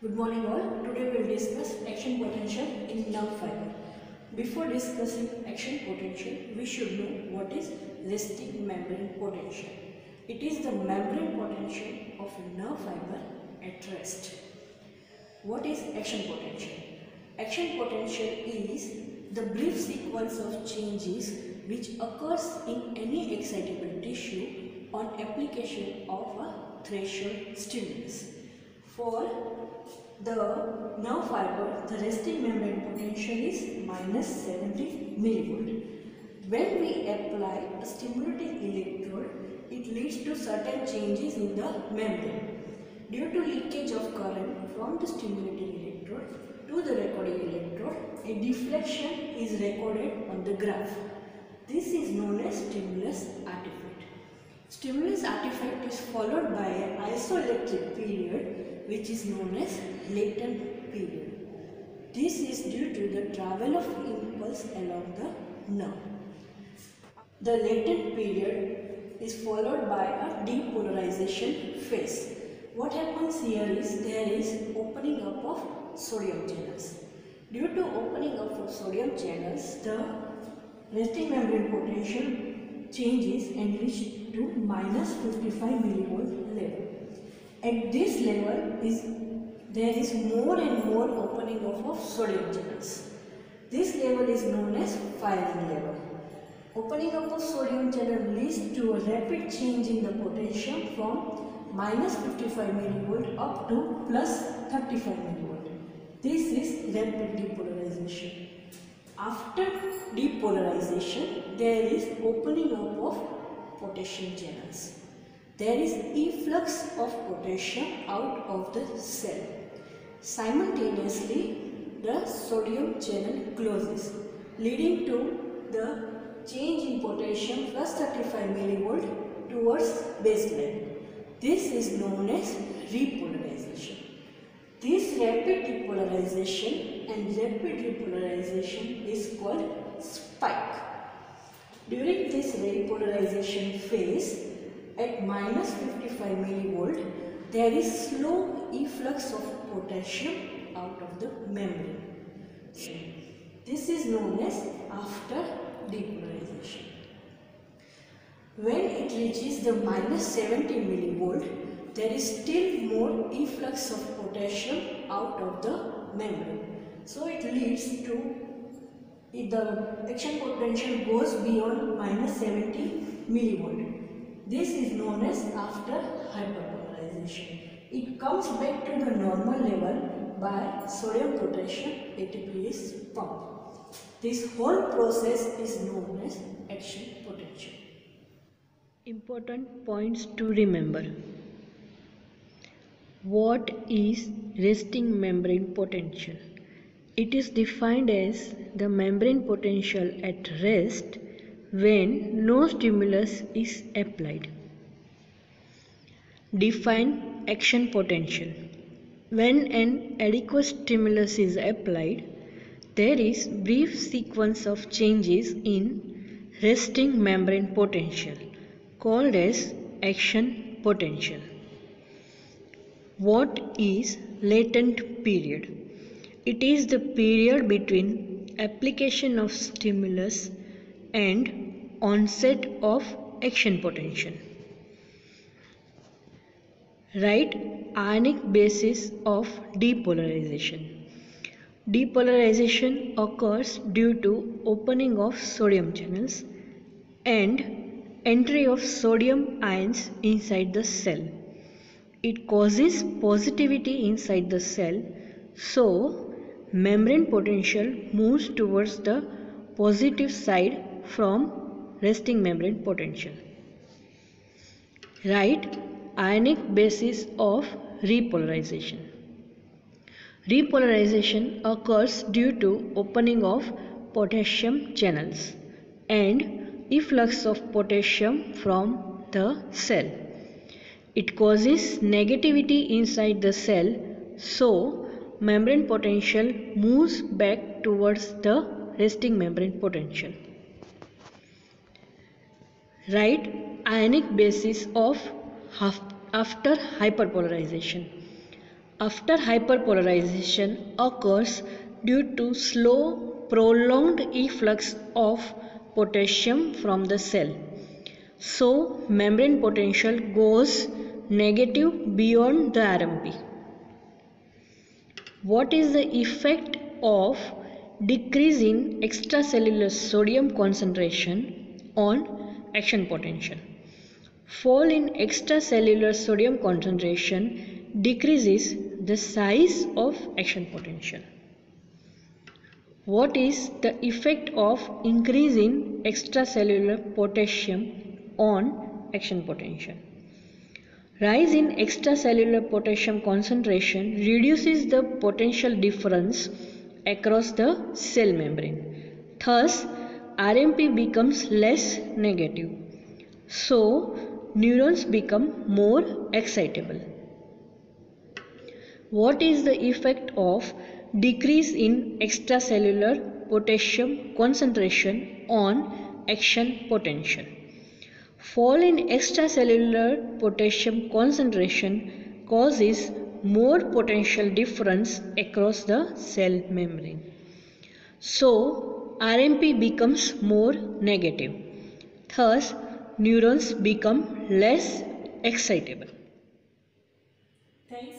Good morning all. Today we will discuss action potential in nerve fiber. Before discussing action potential, we should know what is resting membrane potential. It is the membrane potential of a nerve fiber at rest. What is action potential? Action potential is the brief sequence of changes which occurs in any excitable tissue on application of a threshold stimulus. For the nerve fiber, the resting membrane potential is minus 70 millivolt. When we apply a stimulating electrode, it leads to certain changes in the membrane. Due to leakage of current from the stimulating electrode to the recording electrode, a deflection is recorded on the graph. This is known as stimulus artifact. Stimulus artifact is followed by an isoelectric period which is known as latent period. This is due to the travel of impulse along the nerve. The latent period is followed by a depolarization phase. What happens here is there is opening up of sodium channels. Due to opening up of sodium channels, the resting membrane potential changes and reaches to minus 55 millivolt level. At this level is there is more and more opening up of sodium channels. This level is known as firing level. Opening up of sodium channel leads to a rapid change in the potential from minus 55 millivolt up to plus 35 millivolt. This is rapid depolarization. After depolarization, there is opening up of potassium channels. There is efflux of potassium out of the cell. Simultaneously, the sodium channel closes, leading to the change in potassium plus 35 millivolt towards baseline. This is known as repolarization. This rapid depolarization and rapid repolarization is called spike. During this repolarization phase, at minus 55 millivolt, there is slow efflux of potassium out of the membrane. This is known as after depolarization. When it reaches the minus 70 millivolt, there is still more efflux of potassium out of the membrane. So it leads to the action potential goes beyond minus 70 millivolt. This is known as after hyperpolarization. It comes back to the normal level by sodium potassium ATPase pumped. This whole process is known as action potential. Important points to remember. What is resting membrane potential? It is defined as the membrane potential at rest when no stimulus is applied. Define action potential. When an adequate stimulus is applied, there is brief sequence of changes in resting membrane potential called as action potential. What is latent period? It is the period between application of stimulus and onset of action potential. Write ionic basis of depolarization. Depolarization occurs due to opening of sodium channels and entry of sodium ions inside the cell. It causes positivity inside the cell, so membrane potential moves towards the positive side from resting membrane potential. Write ionic basis of repolarization. Repolarization occurs due to opening of potassium channels and efflux of potassium from the cell. It causes negativity inside the cell so membrane potential moves back towards the resting membrane potential. Write ionic basis of after hyperpolarization. after hyperpolarization occurs due to slow prolonged efflux of potassium from the cell. So membrane potential goes negative beyond the RMP. What is the effect of decrease in extracellular sodium concentration on action potential? Fall in extracellular sodium concentration decreases the size of action potential. What is the effect of increase in extracellular potassium on action potential? Rise in extracellular potassium concentration reduces the potential difference across the cell membrane. Thus, RMP becomes less negative. So, neurons become more excitable. What is the effect of decrease in extracellular potassium concentration on action potential? Fall in extracellular potassium concentration causes more potential difference across the cell membrane. So, RMP becomes more negative. Thus, neurons become less excitable. Thanks